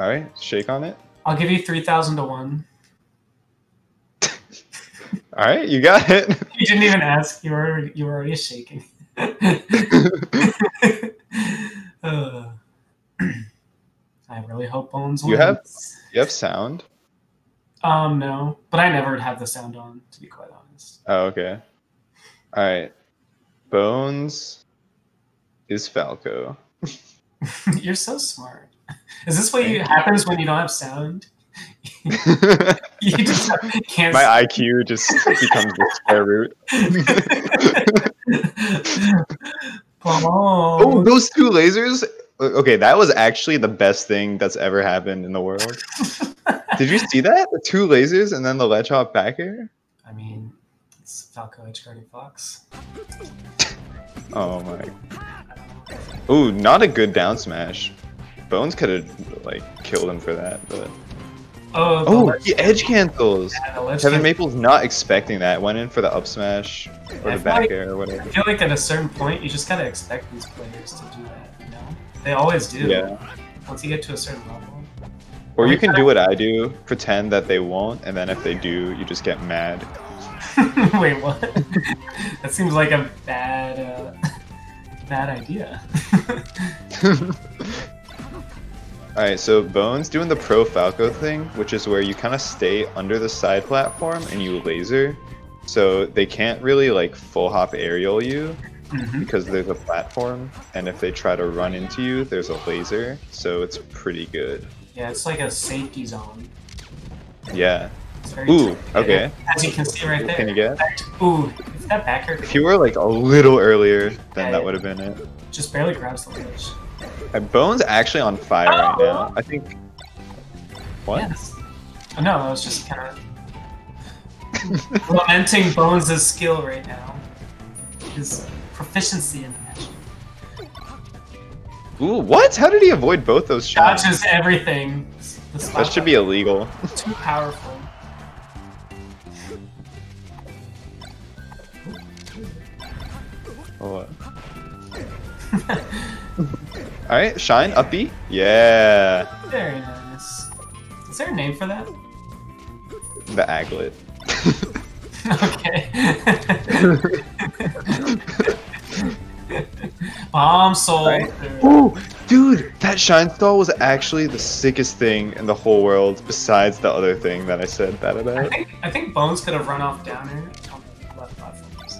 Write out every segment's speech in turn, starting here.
All right, shake on it. I'll give you three thousand to one. All right, you got it. You didn't even ask. You were you were already shaking. Uh, I really hope Bones You wins. have- You have sound. Um, no, but I never have the sound on, to be quite honest. Oh, okay. All right. Bones is Falco. You're so smart. Is this what you, happens when you don't have sound? My You just can't. IQ just becomes the square root. Oh, oh, those two lasers. Okay, that was actually the best thing that's ever happened in the world. Did you see that? The two lasers and then the ledge hop back air? I mean, it's Falco edge guarding Fox. Oh my. Ooh, not a good down smash. Bones could have like killed him for that, but Oh, the oh, edge cancels. yeah, the Kevin can- Maple's not expecting that. Went in for the up smash or I the back like- air or whatever. I feel like at a certain point, you just gotta expect these players to do that. You know, they always do. Yeah. Once you get to a certain level. Or you can do what I do, pretend that they won't, and then if they do, you just get mad. Wait, what? that seems like a bad, uh, bad idea. Alright, so Bones doing the Pro Falco thing, which is where you kind of stay under the side platform and you laser. So they can't really like full hop aerial you Mhm. because there's a platform, and if they try to run into you, there's a laser. So it's pretty good. Yeah, it's like a safety zone. Yeah. Ooh, okay. As you can see right there. Can you get? Ooh, if that back air If you were like a little earlier, then Yeah, that would have been it. just barely grabs the ledge. And Bones actually on fire right now. Oh. I think. What? Yes. Oh, no, I was just kind of lamenting Bones' skill right now. His proficiency in the match. Ooh, what? How did he avoid both those shots? Dodges everything. That should be illegal. too powerful. Oh. Alright, Shine, up B. Yeah. Very nice. Is there a name for that? The aglet. okay. Bomb soul. Right. Ooh, dude, that Shine stall was actually the sickest thing in the whole world besides the other thing that I said that about. I think I think Bones could have run off down air on the left platforms.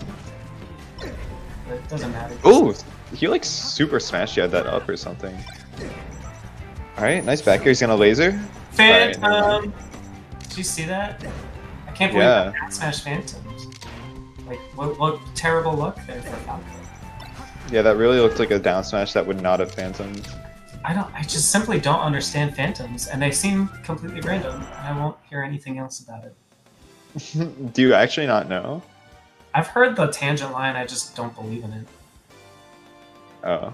But it doesn't matter. Ooh, he like super smashed you had that up or something. Alright, nice back air. He's gonna laser. Alright, never Phantom. Did you see that? I can't believe Yeah. that smash Phantoms. Like what what terrible luck there for Falco. Yeah, that really looked like a down smash that would not have phantoms. I don't I just simply don't understand Phantoms and they seem completely random and I won't hear anything else about it. Do you actually not know? I've heard the tangent line, I just don't believe in it. Oh.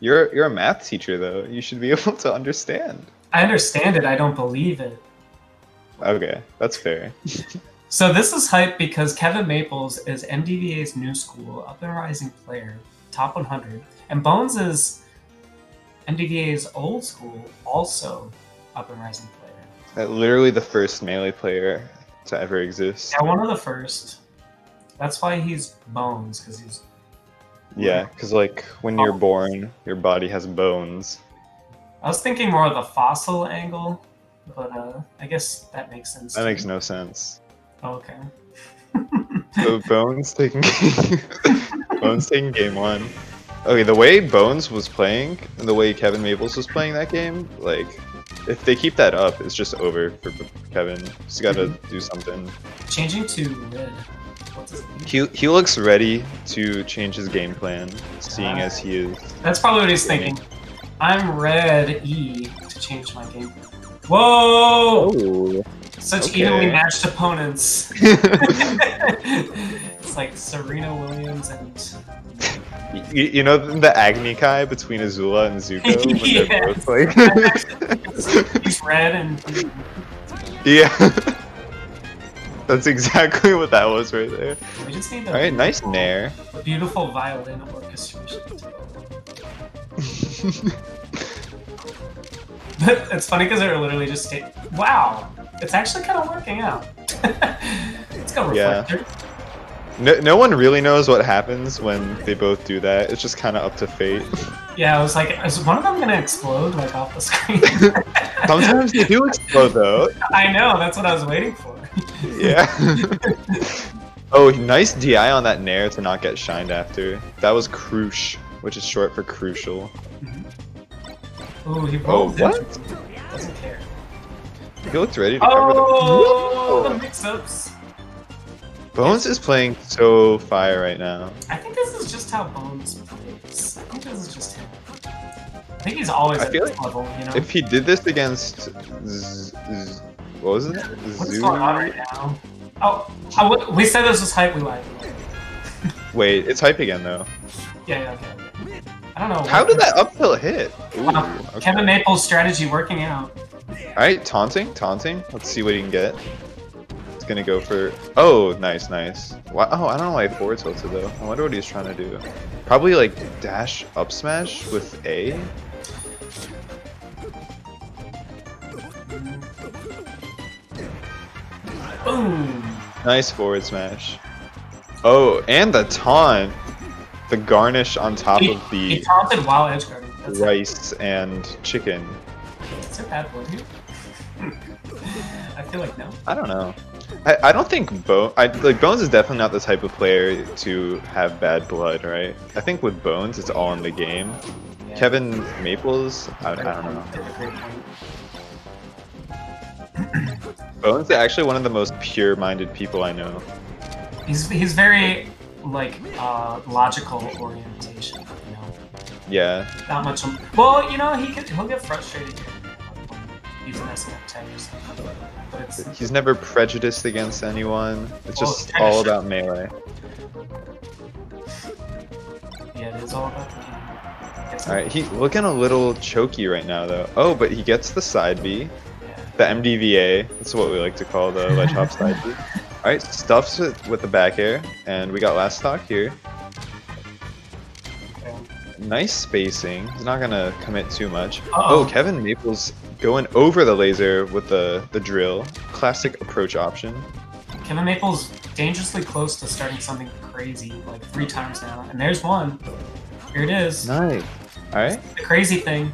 You're you're a math teacher though. You should be able to understand. I understand it, I don't believe it. Okay, that's fair. So this is hype because Kevin Maples is MDVA's new school, up and rising player, top 100, and Bones is MDVA's old school, also up and rising player. Literally the first melee player to ever exist. Yeah, one of the first. That's why he's Bones, because he's Yeah, because like when you're born, your body has bones. I was thinking more of the fossil angle, but uh, I guess that makes sense. That too. makes no sense. Oh, okay. So Bones taking Bones taking game one. Okay, the way Bones was playing and the way Kevin Maples was playing that game, like if they keep that up, it's just over for Kevin. He's got to do something. Changing to red. What does it mean? He he looks ready to change his game plan, seeing as he is. That's probably what he's thinking. I'm red E to change my game. Plan. Whoa! Oh. Such okay. evenly matched opponents. it's like Serena Williams and you, you know the Agni Kai between Azula and Zuko when they're Yes. both like he's red and. Yeah. That's exactly what that was right there. we just need Alright, nice Nair. a beautiful violin orchestration. It's funny because they're literally just wow. It's actually kind of working out. Let's go Yeah. No, no one really knows what happens when they both do that. It's just kind of up to fate. Yeah, I was like, is one of them gonna explode like off the screen? Sometimes they do explode though. I know. That's what I was waiting for. Yeah. oh, nice DI on that Nair to not get shined after. That was crucial, which is short for crucial. Mm-hmm. Ooh, he Oh, rolled. what? Doesn't care. He looked ready to oh, cover the. Oh, the mix-ups. Bones is playing so fire right now. I think is just how Bones plays. I think this is just him. I think he's always I at this level, you know? If he did this against, Z- Z- what was it? What's Zoo? going on right now? Oh, we said this was hype, we lied. Wait, it's hype again though. Yeah, yeah, okay, okay. I don't know. How did that uphill hit? Ooh, Wow, okay. Kevin Maple's strategy working out. Alright, taunting, taunting. Let's see what he can get. It's gonna go for. Oh, nice, nice. Wow. Oh, I don't know why he forward tilted though. I wonder what he's trying to do. Probably like dash up smash with A. Boom. Nice forward smash. Oh, and the taunt. The garnish on top He, of he the taunted while edge guarding. Rice and chicken. Is it bad here? I feel like no. I don't know. I, I don't think Bone like Bones is definitely not the type of player to have bad blood, right? I think with Bones it's all in the game. Yeah. Kevin Maples, I, I don't know. That's a great point. Bones is actually one of the most pure-minded people I know. He's he's very like uh, logical orientation. You know, Yeah, not much. Well, you know, he could, he'll get frustrated he's messing up tag or something. But it's he's never prejudiced against anyone. It's Well, just all should. about melee. yeah, it is all about the game. All right, he's looking a little choky right now though. Oh, but he gets the side B, Yeah. the MDVA. That's what we like to call the ledge hop side B. All right, stuffs it with the back air, and we got last stock here. Nice spacing. He's not gonna commit too much. Uh-oh. Oh, Kevin Maples going over the laser with the the drill. Classic approach option. Kevin Maple's dangerously close to starting something crazy, like three times now. And there's one. Here it is. Nice. All right. The crazy thing.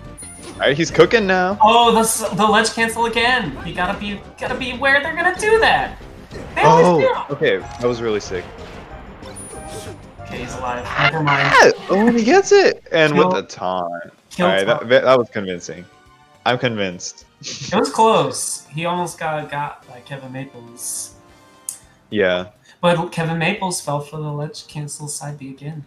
All right. He's cooking now. Oh, the s- the ledge cancel again. You gotta be gotta be where they're gonna do that. They always Oh. Okay. That was really sick. do. Okay, he's alive. Never mind. Ah, Oh, and he gets it. And Kill- with the taunt. Kill All right. Tom. That, that was convincing. I'm convinced. It was close. He almost got got by Kevin Maples. Yeah. But Kevin Maples fell for the ledge cancel side B again.